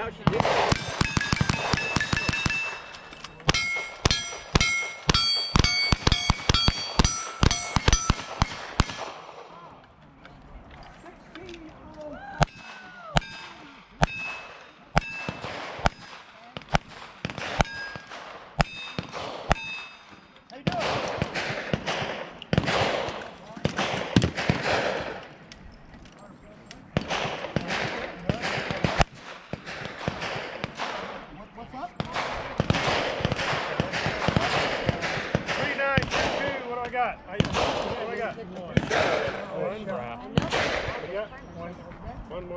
how she did it. got. I, all I got. One. One. One. One. One. One.